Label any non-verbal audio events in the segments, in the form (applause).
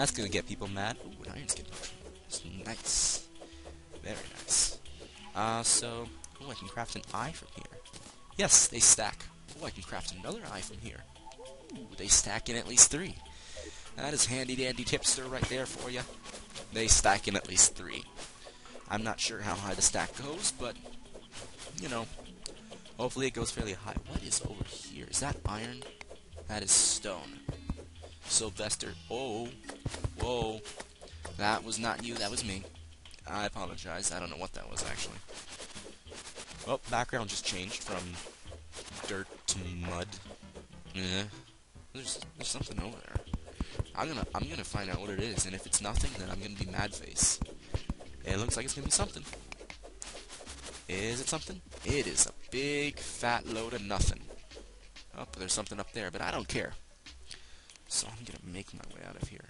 That's gonna get people mad. Ooh. It's nice. Very nice. Uh, so, oh, I can craft an eye from here. Yes, they stack. Oh, I can craft another eye from here. Ooh, they stack in at least three. That is handy dandy tipster right there for you. They stack in at least three. I'm not sure how high the stack goes, but, you know, hopefully it goes fairly high. What is over here? Is that iron? That is stone. Sylvester. Oh, whoa. That was not you, that was me. I apologize. I don't know what that was, actually. Well, background just changed from dirt to mud. Yeah. There's, there's something over there. I'm gonna I'm gonna find out what it is, and if it's nothing, then I'm gonna be mad face. It looks like it's gonna be something. Is it something? It is a big fat load of nothing. Oh, there's something up there, but I don't care. So I'm gonna make my way out of here.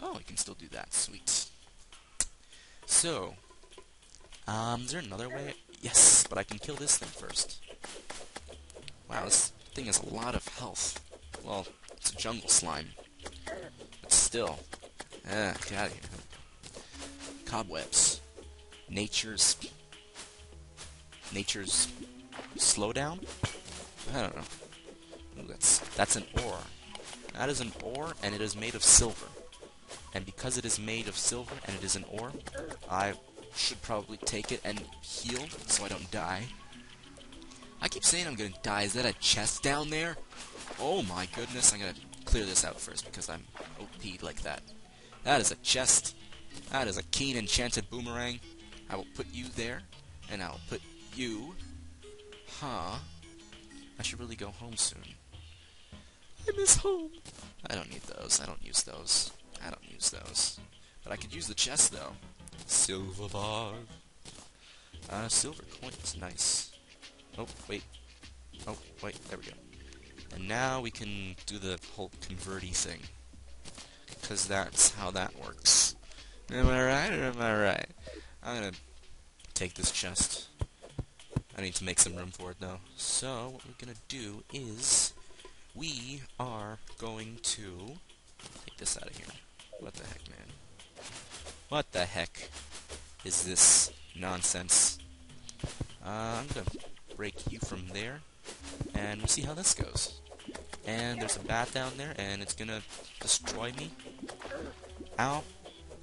Oh, I can still do that. Sweet. So, um, is there another way? Yes, but I can kill this thing first. Wow, this thing has a lot of health. Well, it's a jungle slime. But still. Ah, get out of here. Cobwebs. Nature's... Nature's... slowdown? I don't know. Ooh, that's, that's an ore. That is an ore, and it is made of silver. And because it is made of silver, and it is an ore, I should probably take it and heal, so I don't die. I keep saying I'm gonna die. Is that a chest down there? Oh my goodness, I'm gonna clear this out first because I'm OP'd like that. That is a chest. That is a keen enchanted boomerang. I will put you there, and I'll put you... Huh. I should really go home soon. I miss home. I don't need those. I don't use those. I don't use those. But I could use the chest, though. Silver bar. Uh, silver coins. Nice. Oh, wait. Oh, wait. There we go. And now we can do the whole converty thing. Because that's how that works. Am I right or am I right? I'm gonna take this chest. I need to make some room for it, though. So, what we're gonna do is... We are going to... Take this out of here. What the heck, man? What the heck is this nonsense? Uh, I'm gonna break you from there, and we'll see how this goes. And there's a bat down there, and it's gonna destroy me. Ow.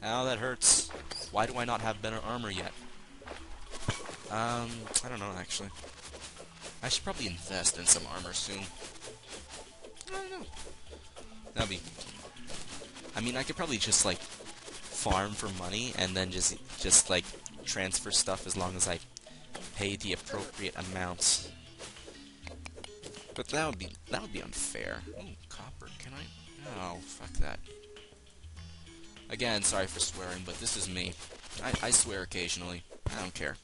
Ow, that hurts. Why do I not have better armor yet? Um, I don't know, actually. I should probably invest in some armor soon. That'd be... I mean, I could probably just, like, farm for money, and then just, just like, transfer stuff as long as I pay the appropriate amounts. But that would be, that would be unfair. Ooh, copper, can I? Oh, fuck that. Again, sorry for swearing, but this is me. I, I swear occasionally. I don't care.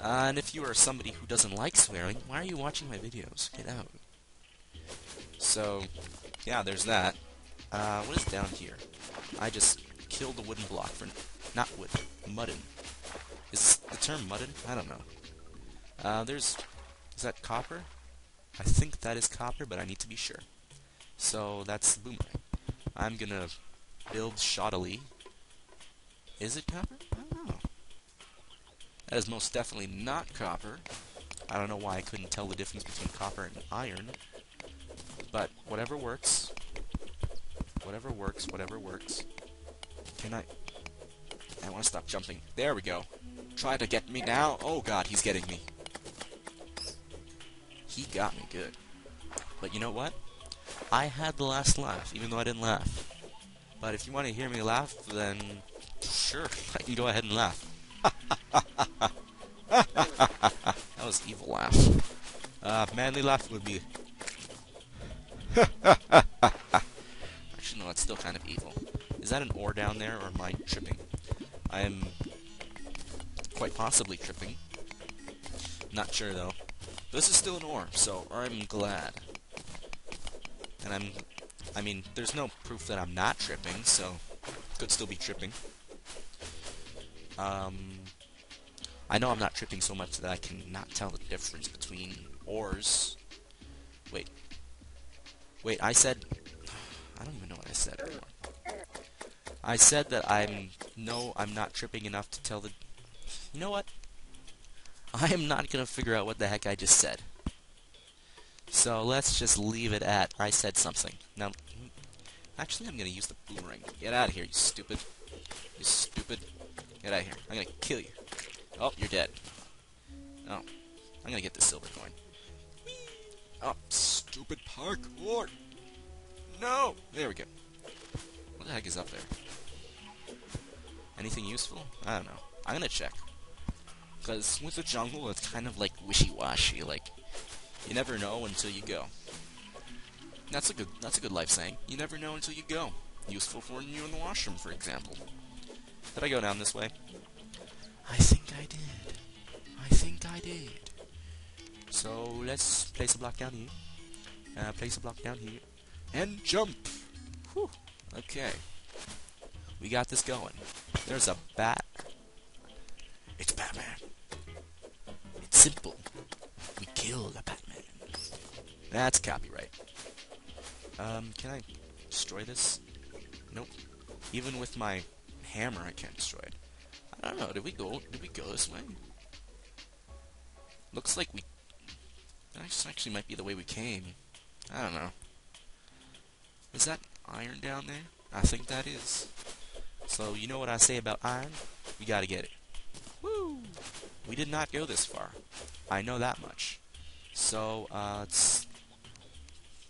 Uh, and if you are somebody who doesn't like swearing, why are you watching my videos? Get out. So, yeah, there's that. Uh, what is down here? I just killed a wooden block for... Not wood. Mudden. Is the term mudden? I don't know. Uh, there's... Is that copper? I think that is copper, but I need to be sure. So, that's boomerang. I'm gonna build shoddily. Is it copper? I don't know. That is most definitely not copper. I don't know why I couldn't tell the difference between copper and iron. But whatever works. Whatever works, whatever works. Can I... I want to stop jumping. There we go. Try to get me now. Oh god, he's getting me. He got me good. But you know what? I had the last laugh, even though I didn't laugh. But if you want to hear me laugh, then sure, (laughs) I can go ahead and laugh. (laughs) that was evil laugh. Uh, manly laugh would be. (laughs) Actually, no, that's still kind of evil. Is that an ore down there, or am I tripping? I am quite possibly tripping. Not sure though. This is still an ore, so I'm glad. And I'm, I mean, there's no proof that I'm not tripping, so could still be tripping. Um, I know I'm not tripping so much that I can not tell the difference between ores. Wait. Wait, I said... I don't even know what I said anymore. I said that I'm no, I'm not tripping enough to tell the. You know what? I am not gonna figure out what the heck I just said. So let's just leave it at I said something. Now, actually, I'm gonna use the boomerang. Get out of here, you stupid. You stupid. Get out of here. I'm gonna kill you. Oh, you're dead. Oh, I'm gonna get the silver coin. Oh, stupid parkour! No! There we go. What the heck is up there? Anything useful? I don't know. I'm gonna check. Because with the jungle, it's kind of like wishy-washy. Like, you never know until you go. That's a good. That's a good life saying. You never know until you go. Useful for when you're in the washroom, for example. Did I go down this way? I think I did. I think I did. So let's place a block down here. Uh, place a block down here. And jump! Whew. Okay. We got this going. There's a bat. It's Batman. It's simple. We kill the Batman. That's copyright. Um, can I destroy this? Nope. Even with my hammer, I can't destroy it. I don't know. Did we go? Did we go this way? Looks like we. That actually might be the way we came. I don't know. Is that iron down there? I think that is. So you know what I say about iron? We gotta get it. Woo! We did not go this far. I know that much. So uh, let's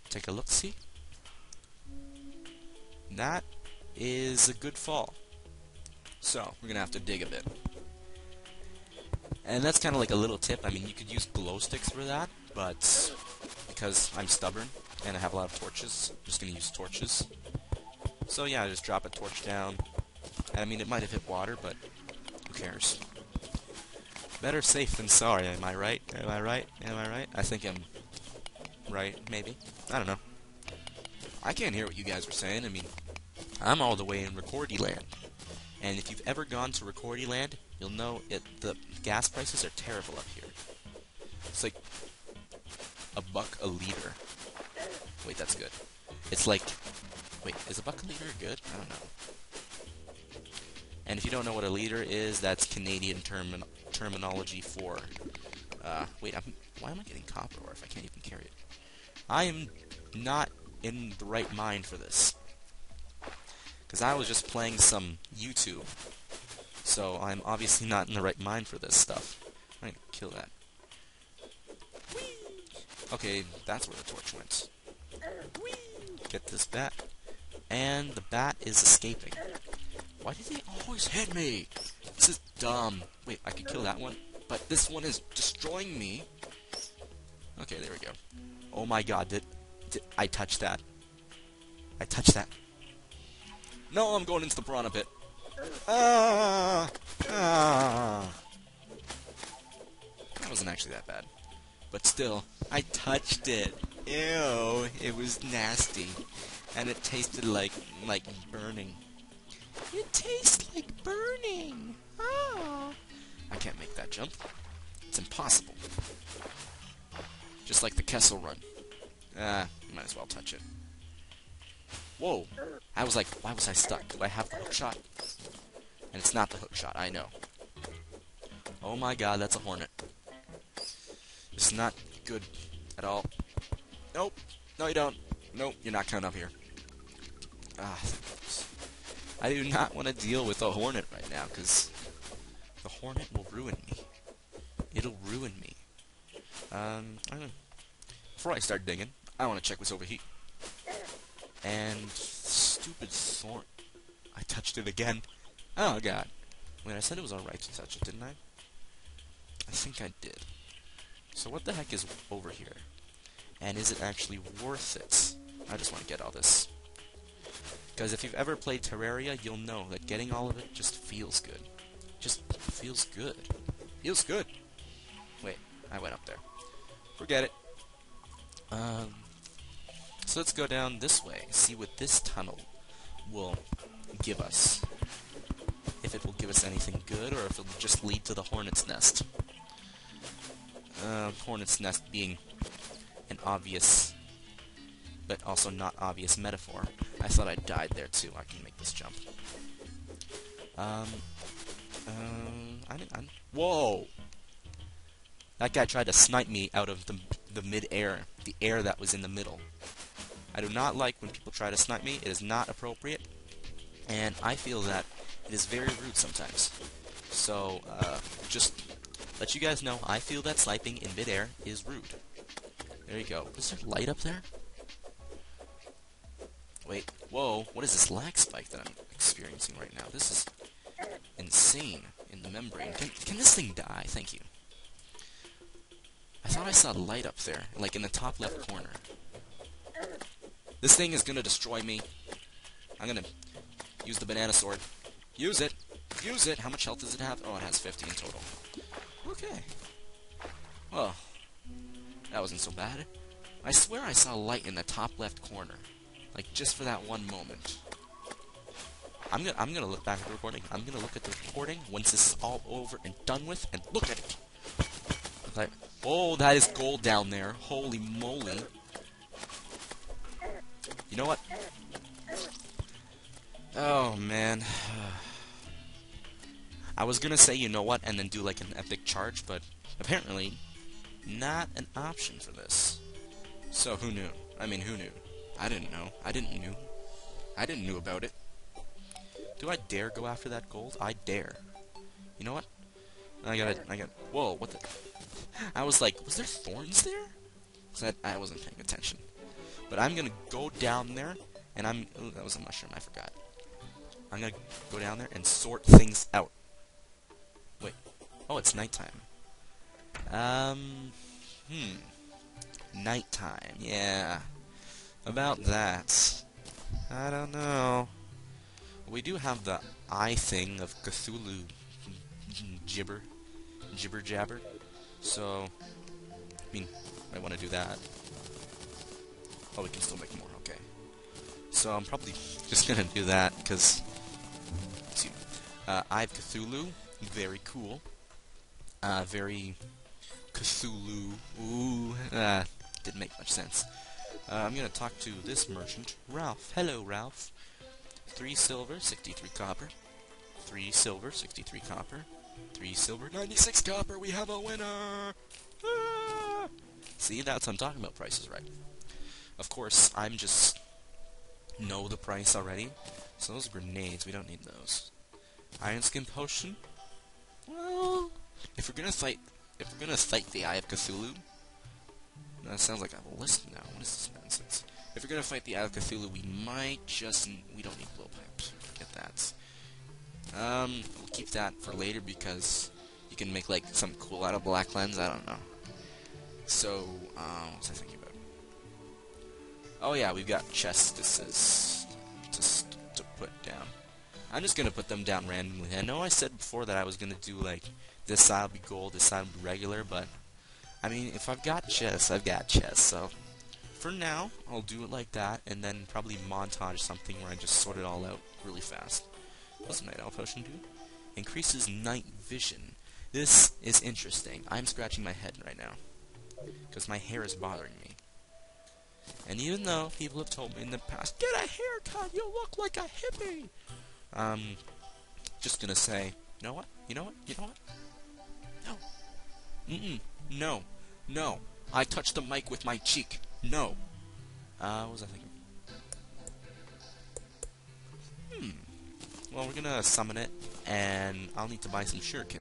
take a look. See. That is a good fall. So, we're going to have to dig a bit. And that's kind of like a little tip. I mean, you could use glow sticks for that, but because I'm stubborn and I have a lot of torches, I'm just to use torches. So yeah, I just drop a torch down. And I mean, it might have hit water, but who cares? Better safe than sorry, am I right? Am I right? Am I right? I think I'm right, maybe. I don't know. I can't hear what you guys are saying. I mean, I'm all the way in Recordy land. And if you've ever gone to Recordy Land, you'll know it, the gas prices are terrible up here. It's like a buck a liter. Wait, that's good. It's like, wait, is a buck a liter good? I don't know. And if you don't know what a liter is, that's Canadian term terminology for. Uh, wait, I'm, why am I getting copper ore if I can't even carry it? I am not in the right mind for this. Because I was just playing some YouTube. So I'm obviously not in the right mind for this stuff. I'm gonna kill that. Okay, that's where the torch went. Get this bat. And the bat is escaping. Why do they always hit me? This is dumb. Wait, I could kill that one. But this one is destroying me. Okay, there we go. Oh my god, did, did I touch that? I touched that. No, I'm going into the piranha pit. Ah! Ah! That wasn't actually that bad. But still, I touched it. Ew, it was nasty. And it tasted like, like burning. It tastes like burning. Oh! I can't make that jump. It's impossible. Just like the Kessel Run. Ah, might as well touch it. Whoa! I was like, why was I stuck? Do I have the hook shot? And it's not the hook shot, I know. Oh my god, that's a hornet. It's not good at all. Nope. No, you don't. Nope, you're not coming up here. Ah, I do not want to deal with a hornet right now, because the hornet will ruin me. It'll ruin me. Um, I Before I start digging, I want to check what's over here. And stupid thorn. I touched it again. Oh god. Wait, I said it was alright to touch it, didn't I? I think I did. So what the heck is over here? And is it actually worth it? I just want to get all this. Because if you've ever played Terraria, you'll know that getting all of it just feels good. Just feels good. Feels good. Wait, I went up there. Forget it. Um, so let's go down this way, see what this tunnel will give us. If it will give us anything good, or if it will just lead to the hornet's nest. Uh, hornet's nest being an obvious but also not obvious metaphor. I thought I died there too. I can make this jump. Um, um, I didn't. I'm, whoa! That guy tried to snipe me out of the the mid-air, the air that was in the middle. I do not like when people try to snipe me. It is not appropriate, and I feel that it is very rude sometimes. So, uh, just let you guys know, I feel that sniping in midair is rude. There you go. Is there light up there? Wait, whoa, what is this lag spike that I'm experiencing right now? This is insane in the membrane. Can, can this thing die? Thank you. I thought I saw light up there, like in the top left corner. This thing is gonna destroy me. I'm gonna use the banana sword. Use it! Use it! How much health does it have? Oh, it has 50 in total. Okay. Well, that wasn't so bad. I swear I saw light in the top left corner. Like, just for that one moment. I'm gonna, I'm gonna look back at the recording. I'm gonna look at the recording once this is all over and done with, and look at it! Like, oh, that is gold down there. Holy moly. You know what? Oh, man. (sighs) I was gonna say, you know what, and then do like an epic charge, but apparently not an option for this. So who knew? I mean, who knew? I didn't know. I didn't knew. I didn't knew about it. Do I dare go after that gold? I dare. You know what? I got it. I got. Whoa! What the? I was like, was there thorns there? Cause I, I wasn't paying attention. But I'm gonna go down there, and I'm. Oh, that was a mushroom. I forgot. I'm gonna go down there and sort things out. Wait. Oh, it's nighttime. Um. Hmm. Nighttime. Yeah. About that. I don't know. We do have the eye thing of Cthulhu gibber. Gibber jabber. So, I mean, I want to do that. Oh, we can still make more, okay. So I'm probably just gonna do that, because, uh, Eye of Cthulhu, very cool. Uh, very Cthulhu, ooh, uh, didn't make much sense. Uh, I'm gonna talk to this merchant, Ralph. Hello, Ralph. Three silver, 63 copper. Three silver, 63 copper. Three silver, 96 copper. We have a winner! Ah! See, that's what I'm talking about. Prices right. Of course, I'm just know the price already. So those grenades, we don't need those. Iron skin potion. Well, if we're gonna fight, if we're gonna fight the Eye of Cthulhu, that sounds like I have a list now. What is this nonsense? If we're gonna fight the Eye of Cthulhu, we might just we don't need blowpipes. Get that. Um, we'll keep that for later because you can make like some cool out of black lens. I don't know. So, uh, what was I thinking about? Oh yeah, we've got chestises just to put down. I'm just gonna put them down randomly. I know I said before that I was gonna do like this side will be gold, this side will be regular, but I mean if I've got chests, I've got chests. So for now, I'll do it like that, and then probably montage something where I just sort it all out really fast. What's Night Owl Potion do? Increases night vision. This is interesting. I'm scratching my head right now. Because my hair is bothering me. And even though people have told me in the past, get a haircut, you look like a hippie. Um, just gonna say, you know what? You know what? You know what? No. Mm-mm. No. No. I touched the mic with my cheek. No. Uh, what was I thinking? Hmm. Well, we're gonna summon it, and I'll need to buy some shuriken.